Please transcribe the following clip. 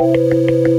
Música